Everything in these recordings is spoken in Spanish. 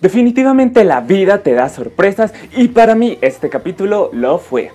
Definitivamente la vida te da sorpresas y para mí este capítulo lo fue.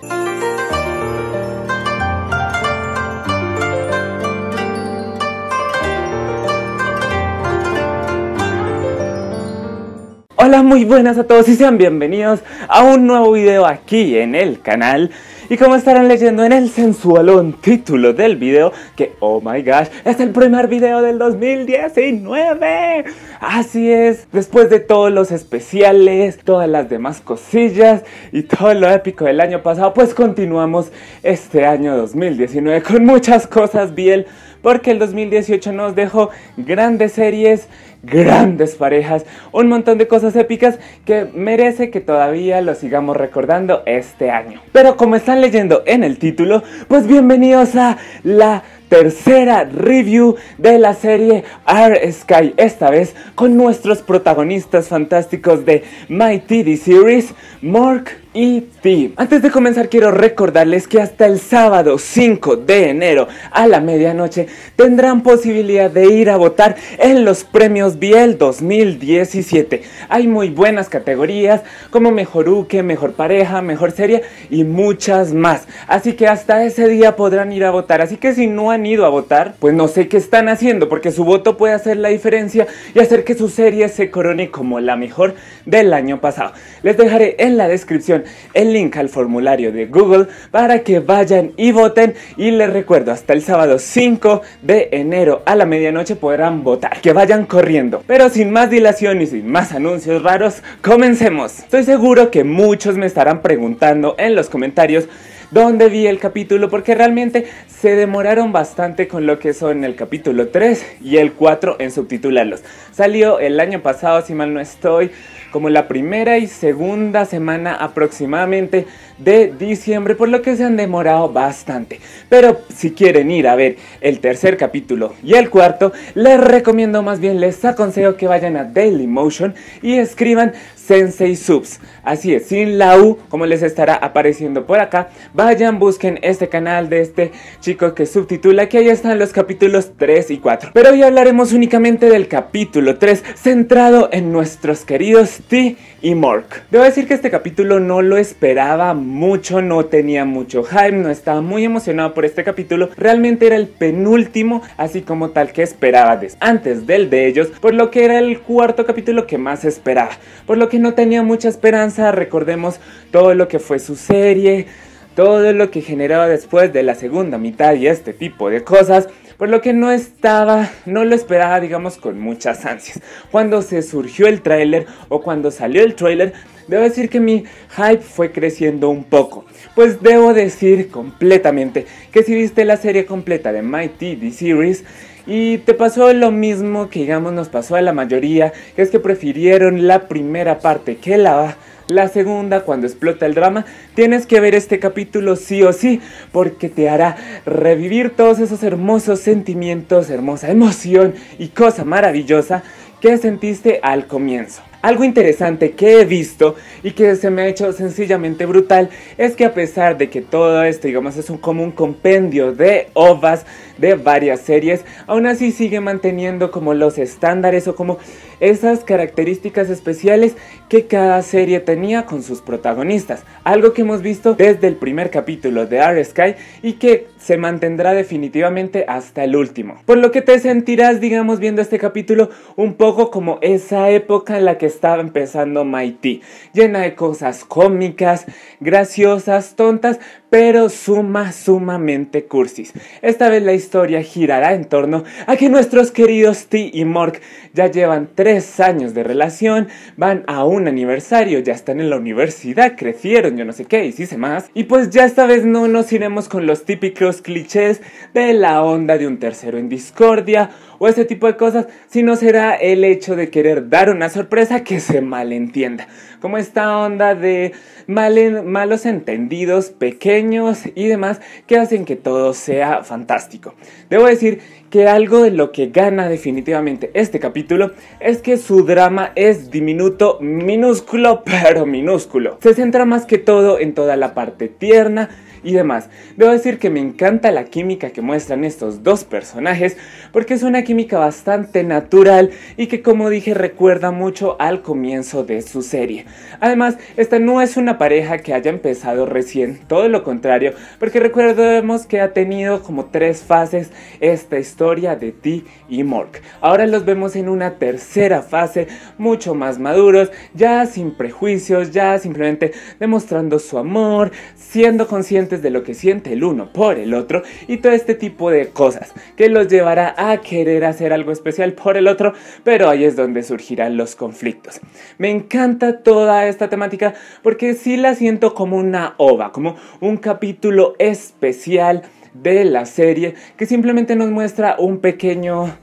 Hola, muy buenas a todos y sean bienvenidos a un nuevo video aquí en el canal. Y como estarán leyendo en el sensualón título del video, que oh my gosh, es el primer video del 2019. Así es, después de todos los especiales, todas las demás cosillas y todo lo épico del año pasado, pues continuamos este año 2019 con muchas cosas bien, porque el 2018 nos dejó grandes series grandes parejas, un montón de cosas épicas que merece que todavía lo sigamos recordando este año. Pero como están leyendo en el título, pues bienvenidos a la tercera review de la serie R Sky, esta vez con nuestros protagonistas fantásticos de My TV Series, Mark y T. Antes de comenzar quiero recordarles que hasta el sábado 5 de enero a la medianoche tendrán posibilidad de ir a votar en los premios Biel 2017. Hay muy buenas categorías como mejor uke, mejor pareja, mejor serie y muchas más. Así que hasta ese día podrán ir a votar. Así que si no han ido a votar, pues no sé qué están haciendo porque su voto puede hacer la diferencia y hacer que su serie se corone como la mejor del año pasado. Les dejaré en la descripción el link al formulario de Google para que vayan y voten. Y les recuerdo, hasta el sábado 5 de enero a la medianoche podrán votar. Que vayan corriendo. Pero sin más dilación y sin más anuncios raros, comencemos. Estoy seguro que muchos me estarán preguntando en los comentarios dónde vi el capítulo porque realmente se demoraron bastante con lo que son el capítulo 3 y el 4 en subtitularlos. Salió el año pasado, si mal no estoy, como la primera y segunda semana aproximadamente de diciembre, por lo que se han demorado bastante. Pero si quieren ir a ver el tercer capítulo y el cuarto, les recomiendo más bien, les aconsejo que vayan a Dailymotion y escriban Sensei Subs. Así es, sin la U, como les estará apareciendo por acá. Vayan, busquen este canal de este chico que subtitula, que ahí están los capítulos 3 y 4. Pero hoy hablaremos únicamente del capítulo 3, centrado en nuestros queridos T y Mork. Debo decir que este capítulo no lo esperaba mucho, no tenía mucho hype, no estaba muy emocionado por este capítulo. Realmente era el penúltimo, así como tal que esperaba antes del de ellos, por lo que era el cuarto capítulo que más esperaba. Por lo que no tenía mucha esperanza, recordemos todo lo que fue su serie, todo lo que generaba después de la segunda mitad y este tipo de cosas, por lo que no estaba, no lo esperaba digamos con muchas ansias. Cuando se surgió el tráiler o cuando salió el tráiler, debo decir que mi hype fue creciendo un poco. Pues debo decir completamente que si viste la serie completa de My TV Series, y te pasó lo mismo que digamos nos pasó a la mayoría, que es que prefirieron la primera parte que la la segunda, cuando explota el drama, tienes que ver este capítulo sí o sí, porque te hará revivir todos esos hermosos sentimientos, hermosa emoción y cosa maravillosa que sentiste al comienzo. Algo interesante que he visto y que se me ha hecho sencillamente brutal es que a pesar de que todo esto, digamos, es un, como un compendio de ovas de varias series, aún así sigue manteniendo como los estándares o como esas características especiales que cada serie tenía con sus protagonistas. Algo que hemos visto desde el primer capítulo de R Sky y que se mantendrá definitivamente hasta el último. Por lo que te sentirás, digamos, viendo este capítulo un poco como esa época en la que estaba empezando Mighty, llena de cosas cómicas, graciosas, tontas, pero suma, sumamente cursis. Esta vez la historia girará en torno a que nuestros queridos T y Mork ya llevan tres años de relación, van a un aniversario, ya están en la universidad, crecieron, yo no sé qué, y sí sé más. Y pues ya esta vez no nos iremos con los típicos clichés de la onda de un tercero en discordia o ese tipo de cosas, sino será el hecho de querer dar una sorpresa que se malentienda. Como esta onda de malos entendidos pequeños y demás que hacen que todo sea fantástico. Debo decir que algo de lo que gana definitivamente este capítulo es que su drama es diminuto, minúsculo, pero minúsculo. Se centra más que todo en toda la parte tierna y demás. Debo decir que me encanta la química que muestran estos dos personajes porque es una química bastante natural y que como dije recuerda mucho al comienzo de su serie. Además, esta no es una pareja que haya empezado recién, todo lo contrario, porque recordemos que ha tenido como tres fases esta historia de T y Mork. Ahora los vemos en una tercera fase, mucho más maduros, ya sin prejuicios, ya simplemente demostrando su amor, siendo conscientes de lo que siente el uno por el otro y todo este tipo de cosas que los llevará a querer hacer algo especial por el otro, pero ahí es donde surgirán los conflictos. Me encanta toda esta temática porque sí la siento como una ova, como un capítulo especial de la serie que simplemente nos muestra un pequeño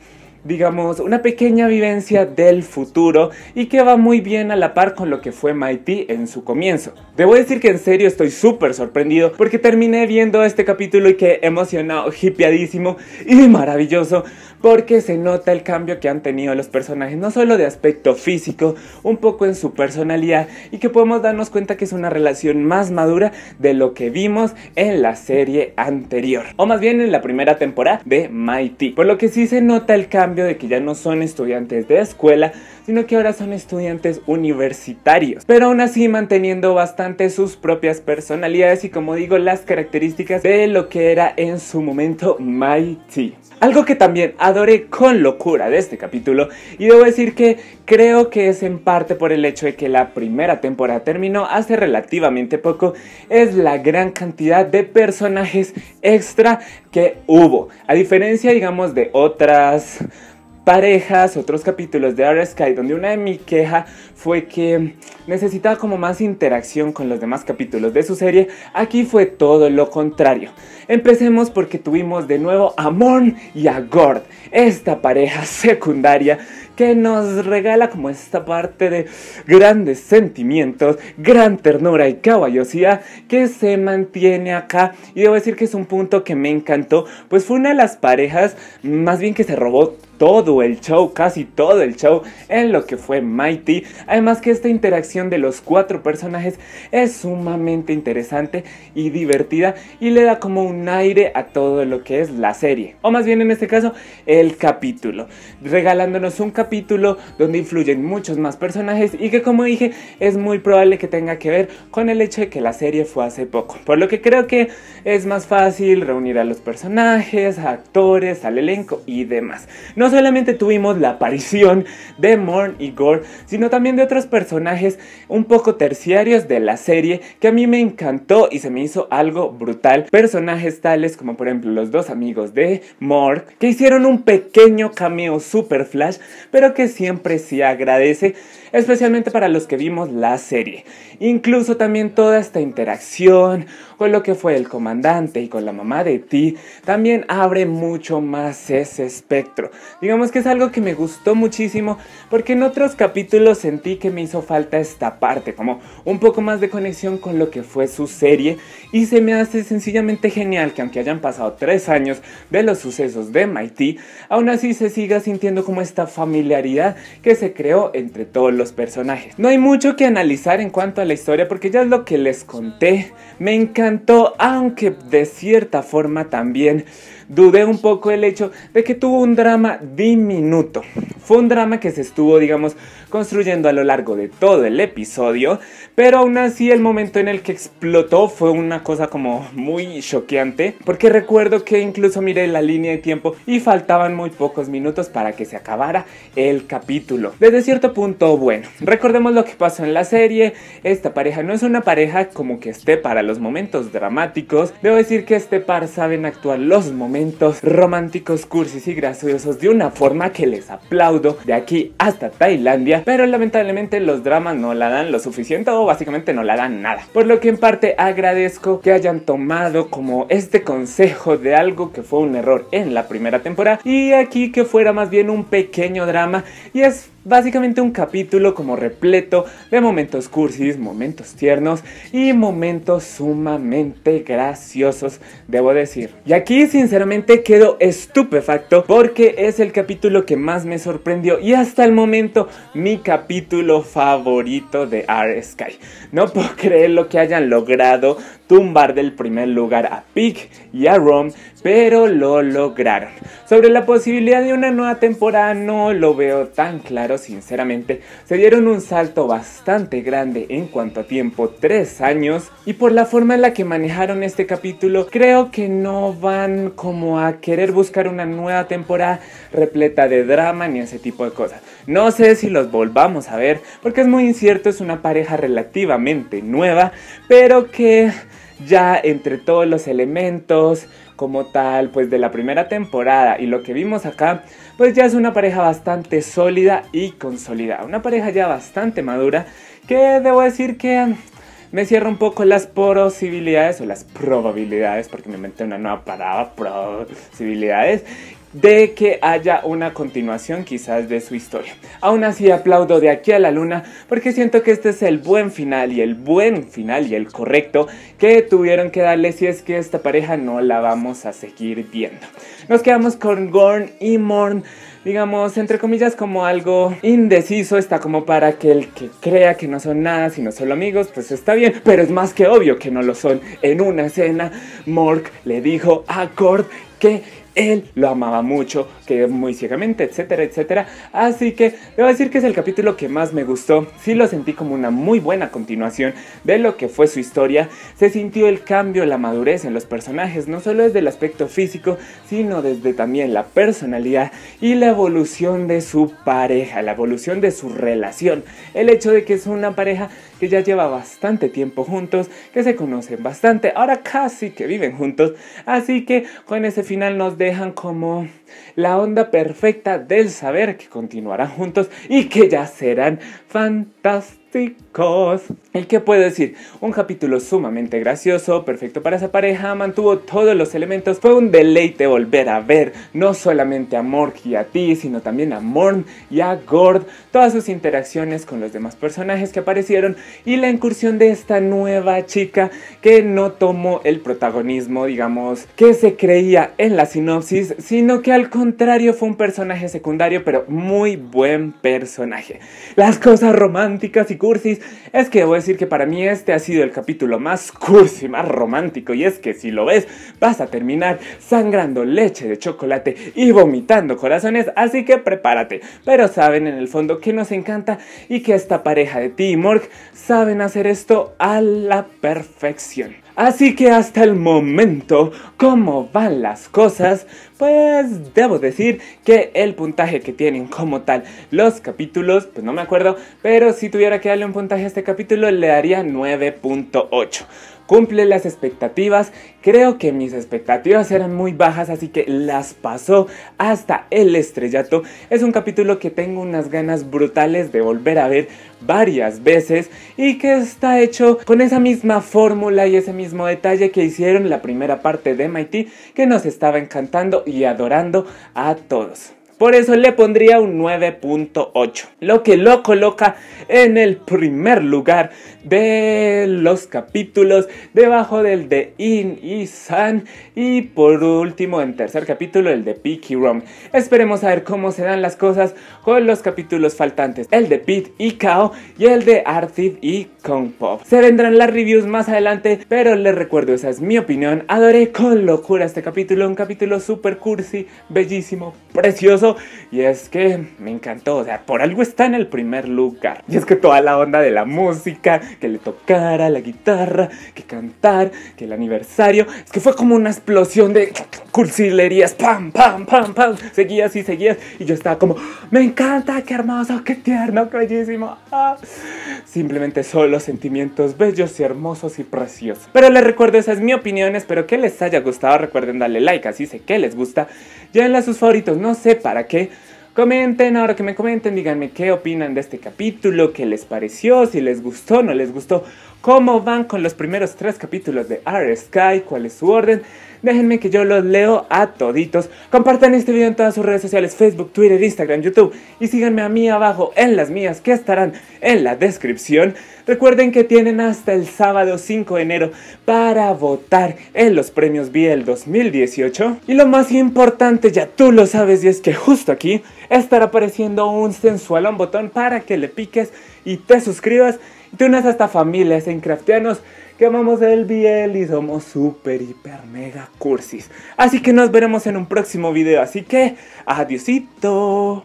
digamos, una pequeña vivencia del futuro y que va muy bien a la par con lo que fue Mighty en su comienzo. Debo decir que en serio estoy súper sorprendido porque terminé viendo este capítulo y que emocionado, hipiadísimo y maravilloso porque se nota el cambio que han tenido los personajes, no solo de aspecto físico, un poco en su personalidad y que podemos darnos cuenta que es una relación más madura de lo que vimos en la serie anterior, o más bien en la primera temporada de Mighty, por lo que sí se nota el cambio de que ya no son estudiantes de escuela, sino que ahora son estudiantes universitarios, pero aún así manteniendo bastante sus propias personalidades y como digo las características de lo que era en su momento Mighty. Algo que también con locura de este capítulo y debo decir que creo que es en parte por el hecho de que la primera temporada terminó hace relativamente poco es la gran cantidad de personajes extra que hubo. A diferencia digamos de otras parejas, otros capítulos de R Sky, donde una de mi queja fue que necesitaba como más interacción con los demás capítulos de su serie, aquí fue todo lo contrario. Empecemos porque tuvimos de nuevo a Mon y a Gord, esta pareja secundaria que nos regala como esta parte de grandes sentimientos, gran ternura y caballosidad que se mantiene acá. Y debo decir que es un punto que me encantó, pues fue una de las parejas más bien que se robó todo el show, casi todo el show en lo que fue Mighty. Además que esta interacción de los cuatro personajes es sumamente interesante y divertida y le da como un aire a todo lo que es la serie. O más bien en este caso el capítulo, regalándonos un capítulo donde influyen muchos más personajes y que como dije es muy probable que tenga que ver con el hecho de que la serie fue hace poco. Por lo que creo que es más fácil reunir a los personajes, a actores, al elenco y demás. Solamente tuvimos la aparición de Morn y Gore, sino también de otros personajes un poco terciarios de la serie que a mí me encantó y se me hizo algo brutal. Personajes tales como por ejemplo los dos amigos de Morn que hicieron un pequeño cameo super flash, pero que siempre se agradece, especialmente para los que vimos la serie. Incluso también toda esta interacción con lo que fue el comandante y con la mamá de Ti, también abre mucho más ese espectro. Digamos que es algo que me gustó muchísimo porque en otros capítulos sentí que me hizo falta esta parte, como un poco más de conexión con lo que fue su serie y se me hace sencillamente genial que aunque hayan pasado tres años de los sucesos de Mighty, aún así se siga sintiendo como esta familiaridad que se creó entre todos los personajes. No hay mucho que analizar en cuanto a la historia porque ya es lo que les conté, me encantó, aunque de cierta forma también dudé un poco el hecho de que tuvo un drama diminuto. Fue un drama que se estuvo, digamos, construyendo a lo largo de todo el episodio, pero aún así el momento en el que explotó fue una cosa como muy choqueante, porque recuerdo que incluso miré la línea de tiempo y faltaban muy pocos minutos para que se acabara el capítulo. Desde cierto punto, bueno, recordemos lo que pasó en la serie, esta pareja no es una pareja como que esté para los momentos dramáticos, debo decir que este par saben actuar los momentos románticos, cursis y graciosos de una forma que les aplaudo de aquí hasta Tailandia, pero lamentablemente los dramas no la dan lo suficiente o básicamente no la dan nada. Por lo que en parte agradezco que hayan tomado como este consejo de algo que fue un error en la primera temporada y aquí que fuera más bien un pequeño drama y es Básicamente un capítulo como repleto de momentos cursis, momentos tiernos y momentos sumamente graciosos, debo decir. Y aquí sinceramente sinceramente quedo estupefacto porque es el capítulo que más me sorprendió y hasta el momento mi capítulo favorito de R Sky. No puedo creer lo que hayan logrado tumbar del primer lugar a Pig y a Rom, pero lo lograron. Sobre la posibilidad de una nueva temporada no lo veo tan claro, sinceramente. Se dieron un salto bastante grande en cuanto a tiempo, tres años, y por la forma en la que manejaron este capítulo, creo que no van como a querer buscar una nueva temporada repleta de drama ni ese tipo de cosas. No sé si los volvamos a ver, porque es muy incierto, es una pareja relativamente nueva, pero que ya entre todos los elementos como tal, pues de la primera temporada y lo que vimos acá, pues ya es una pareja bastante sólida y consolidada. Una pareja ya bastante madura que debo decir que me cierra un poco las posibilidades o las probabilidades, porque me inventé una nueva palabra, posibilidades, de que haya una continuación quizás de su historia. Aún así aplaudo de aquí a la luna porque siento que este es el buen final y el buen final y el correcto que tuvieron que darle si es que esta pareja no la vamos a seguir viendo. Nos quedamos con Gorn y Morn digamos, entre comillas, como algo indeciso, está como para que el que crea que no son nada, sino solo amigos, pues está bien, pero es más que obvio que no lo son. En una escena, Mork le dijo a Gord que él lo amaba mucho, muy ciegamente, etcétera, etcétera. Así que debo decir que es el capítulo que más me gustó. Sí lo sentí como una muy buena continuación de lo que fue su historia. Se sintió el cambio, la madurez en los personajes, no solo desde el aspecto físico, sino desde también la personalidad y la evolución de su pareja, la evolución de su relación. El hecho de que es una pareja que ya lleva bastante tiempo juntos, que se conocen bastante, ahora casi que viven juntos. Así que con ese final nos dejan como la onda perfecta del saber que continuarán juntos y que ya serán fantásticos. ¿Y qué puedo decir? Un capítulo sumamente gracioso, perfecto para esa pareja, mantuvo todos los elementos. Fue un deleite volver a ver no solamente a Mork y a ti, sino también a Morn y a Gord, todas sus interacciones con los demás personajes que aparecieron y la incursión de esta nueva chica que no tomó el protagonismo, digamos, que se creía en la sinopsis, sino que al contrario fue un personaje secundario, pero muy buen personaje. Las cosas románticas y cursis, es que debo decir que para mí este ha sido el capítulo más cursi, más romántico, y es que si lo ves, vas a terminar sangrando leche de chocolate y vomitando corazones, así que prepárate. Pero saben en el fondo que nos encanta y que esta pareja de T y Morg saben hacer esto a la perfección. Así que hasta el momento, ¿cómo van las cosas? Pues debo decir que el puntaje que tienen como tal los capítulos, pues no me acuerdo, pero si tuviera que darle un puntaje a este capítulo le daría 9.8 cumple las expectativas. Creo que mis expectativas eran muy bajas, así que las pasó hasta el estrellato. Es un capítulo que tengo unas ganas brutales de volver a ver varias veces y que está hecho con esa misma fórmula y ese mismo detalle que hicieron la primera parte de MIT que nos estaba encantando y adorando a todos. Por eso le pondría un 9.8, lo que lo coloca en el primer lugar de los capítulos, debajo del de In y San y por último en tercer capítulo el de Peaky Rom. Esperemos a ver cómo se dan las cosas con los capítulos faltantes, el de Pete y Kao y el de Arthur y Kong Pop. Se vendrán las reviews más adelante, pero les recuerdo, esa es mi opinión. Adoré con locura este capítulo, un capítulo super cursi, bellísimo, precioso y es que me encantó, o sea, por algo está en el primer lugar. Y es que toda la onda de la música, que le tocara la guitarra, que cantar, que el aniversario, es que fue como una explosión de cursilerías, pam, pam, pam, pam, seguías y seguías y yo estaba como, me encanta, qué hermoso, qué tierno, qué bellísimo. Ah. Simplemente solo sentimientos bellos y hermosos y preciosos. Pero les recuerdo, esa es mi opinión, espero que les haya gustado, recuerden darle like, así sé que les gusta. Llévenla a sus favoritos, no sé para qué. Comenten, ahora que me comenten, díganme qué opinan de este capítulo, qué les pareció, si les gustó, no les gustó, cómo van con los primeros tres capítulos de R Sky, cuál es su orden. déjenme que yo los leo a toditos. Compartan este video en todas sus redes sociales, Facebook, Twitter, Instagram, YouTube y síganme a mí abajo en las mías que estarán en la descripción. Recuerden que tienen hasta el sábado 5 de enero para votar en los premios Biel 2018. Y lo más importante, ya tú lo sabes, y es que justo aquí estará apareciendo un sensualón botón para que le piques y te suscribas te unas a esta familia Craftianos que amamos el Biel y somos super, hiper, mega cursis. Así que nos veremos en un próximo video, así que adiosito.